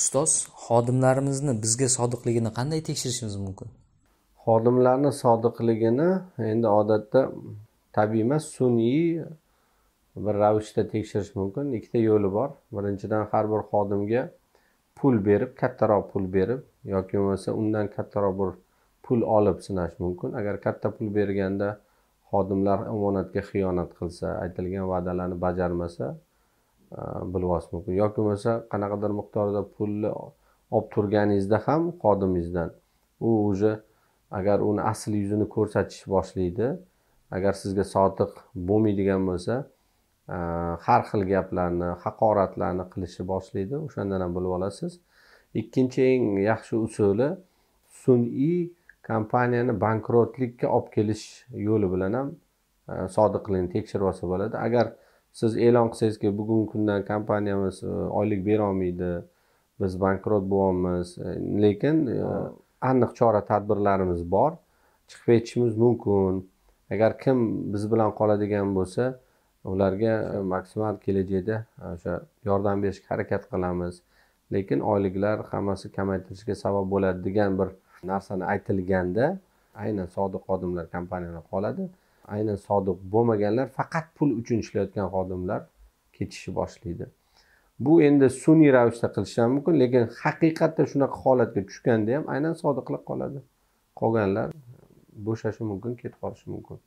ustoz xodimlarimizni bizga sodiqligini qanday tekshirishimiz mumkin? Xodimlarni sodiqligini endi odatda tabiiy emas sun'iy bir ravishda tekshirish mumkin. Ikkita yo'li bor. Birinchidan har bir xodimga pul berib kattaroq pul berib yoki bo'lmasa undan kattaroq bir pul olib sinash mumkin. Agar katta pul berganda xodimlar omonatga xiyonat qilsa aytilgan va'dalarni bajarmasa Э, bilib olish mumkin. Yoki bo'lmasa qanaqadir miqdorda pulni olib turganingizda ham xodimingizdan u уже agar uni asl yuzini ko'rsatish boshlaydi agar sizga sodiq bo'lmaydigan bo'lsa e, har xil gaplarni haqoratlarni qilishni boshlaydi. O'shandan ham bilib olasiz. Ikkinchi eng yaxshi usuli sun'iy kompaniyani bankrotlikka olib kelish yo'li bilan ham e, sodiqligini tekshirib olsa bo'ladi. Agar siz e'lon qilsangizki bugungi kundan kompaniyamiz e, oylik berolmaydi biz bankrot bo'lyapmiz e, lekin e, aniq chora tadbirlarimiz bor. Chiqib ketishimiz mumkin. Agar kim biz bilan qoladigan bo'lsa ularga maksimal kelajakda o'sha yordam berishga harakat qilamiz. Lekin oyliklar hammasi kamaytirishga sabab bo'ladi degan bir narsani aytilganda aynan sodiq xodimlar kompaniyada qoladi aynan sodiq bo'lmaganlar faqat pul uchun ishlayotgan xodimlar ketishni boshlaydi. Bu endi sun'iy ravishda qilishi ham mumkin lekin haqiqatda shunaqa holatga tushganda ham aynan sodiqlar qoladi. Qolganlar bo'shashi mumkin ketib qolishi mumkin.